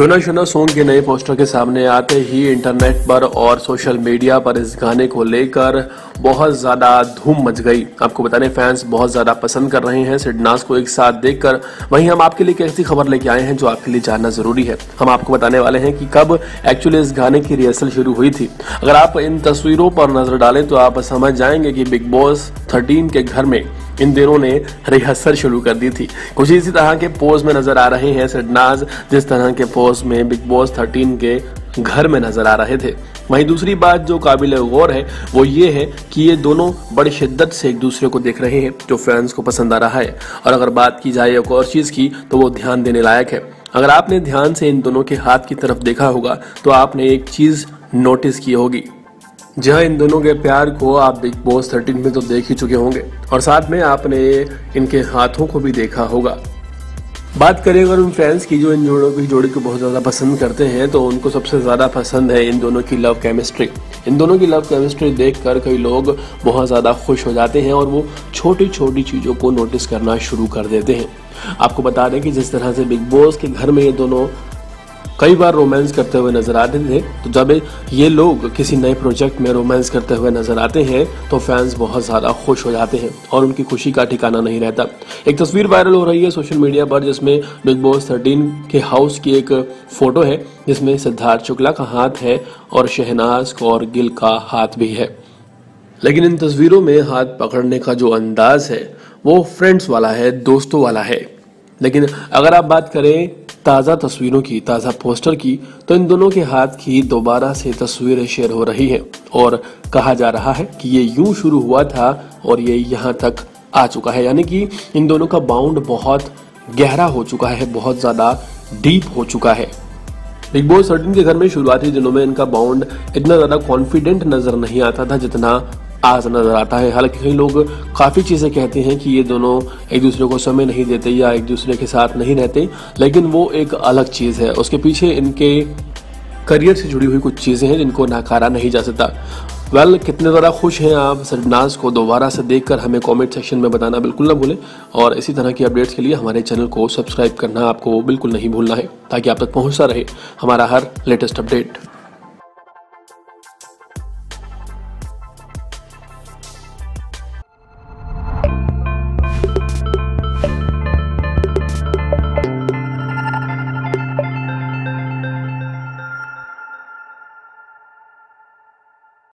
Shona Shona song के नए poster के सामने आते ही इंटरनेट पर और सोशल मीडिया पर इस गाने को लेकर बहुत ज़्यादा धूम मच गई। आपको बताने फैंस बहुत ज़्यादा पसंद कर रहे हैं सिडनास को एक साथ देखकर। वहीं हम आपके लिए एक ऐसी खबर लेके आए हैं जो आपके लिए जानना ज़रूरी है। हम आपको बताने वाले हैं कि कब एक्चुअली इस गाने की रिहर्सल शुरू हुई थी। अगर आप इन तस्वीरों पर नज़र डालें तो आप समझ जाएँगे कि बिग बॉस थर्टीन के घर में इन दिनों ने रिहर्सल शुरू कर दी थी। कुछ इसी तरह के पोज में नज़र आ रहे हैं सिडनाज जिस तरह के पोज में बिग बॉस थर्टीन के घर में नज़र आ रहे थे। वहीं दूसरी बात जो काबिल गौर है, वो ये है कि ये दोनों बड़ी शिद्दत से एक दूसरे को देख रहे हैं, जो फैंस को पसंद आ रहा है। और अगर बात की जाए एक और चीज़ की तो वो ध्यान देने लायक है। अगर आपने ध्यान से इन दोनों के हाथ की तरफ़ देखा होगा तो आपने एक चीज़ नोटिस की होगी। जहाँ इन दोनों के प्यार को आप बिग बॉस थर्टीन में तो देख ही चुके होंगे। और साथ में आपने इनके हाथों को भी देखा होगा। बात करें अगर उन फैंस की जो इन जोड़ों की, जोड़ी को बहुत ज़्यादा पसंद करते हैं तो उनको सबसे ज़्यादा पसंद है इन दोनों की लव केमिस्ट्री इन दोनों की लव केमिस्ट्री देखकर कई लोग बहुत ज़्यादा खुश हो जाते हैं और वो छोटी छोटी चीज़ों को नोटिस करना शुरू कर देते हैं। आपको बता दें कि जिस तरह से बिग बॉस के घर में ये दोनों कई बार रोमांस करते हुए नज़र आते थे तो जब ये लोग किसी नए प्रोजेक्ट में रोमांस करते हुए नज़र आते हैं तो फैंस बहुत ज़्यादा खुश हो जाते हैं और उनकी खुशी का ठिकाना नहीं रहता। एक तस्वीर वायरल हो रही है सोशल मीडिया पर, जिसमें बिग बॉस थर्टीन के हाउस की एक फ़ोटो है, जिसमें सिद्धार्थ शुक्ला का हाथ है और शहनाज कौर गिल का हाथ भी है। लेकिन इन तस्वीरों में हाथ पकड़ने का जो अंदाज है, वो फ्रेंड्स वाला है, दोस्तों वाला है। लेकिन अगर आप बात करें ताज़ा तस्वीरों की, ताज़ा पोस्टर की तो इन दोनों के हाथ की दोबारा से तस्वीरें शेयर हो रही हैं। और कहा जा रहा है कि ये यूँ शुरू हुआ था और ये यहाँ तक आ चुका है। यानी कि इन दोनों का बाउंड बहुत गहरा हो चुका है, बहुत ज़्यादा डीप हो चुका है। बिग बॉस थर्टीन के घर में शुरुआती दिनों में इनका बाउंड इतना ज़्यादा कॉन्फिडेंट नज़र नहीं आता था जितना आज नज़र आता है। हालाँकि कई लोग काफ़ी चीज़ें कहते हैं कि ये दोनों एक दूसरे को समय नहीं देते या एक दूसरे के साथ नहीं रहते लेकिन वो एक अलग चीज़ है। उसके पीछे इनके करियर से जुड़ी हुई कुछ चीज़ें हैं जिनको नकारा नहीं जा सकता। वेल well, कितने ज़्यादा खुश हैं आप? सरनाज को दोबारा से देखकर हमें कमेंट सेक्शन में बताना बिल्कुल ना भूलें। और इसी तरह की अपडेट्स के लिए हमारे चैनल को सब्सक्राइब करना आपको बिल्कुल नहीं भूलना है ताकि आप तक पहुँचता रहे हमारा हर लेटेस्ट अपडेट।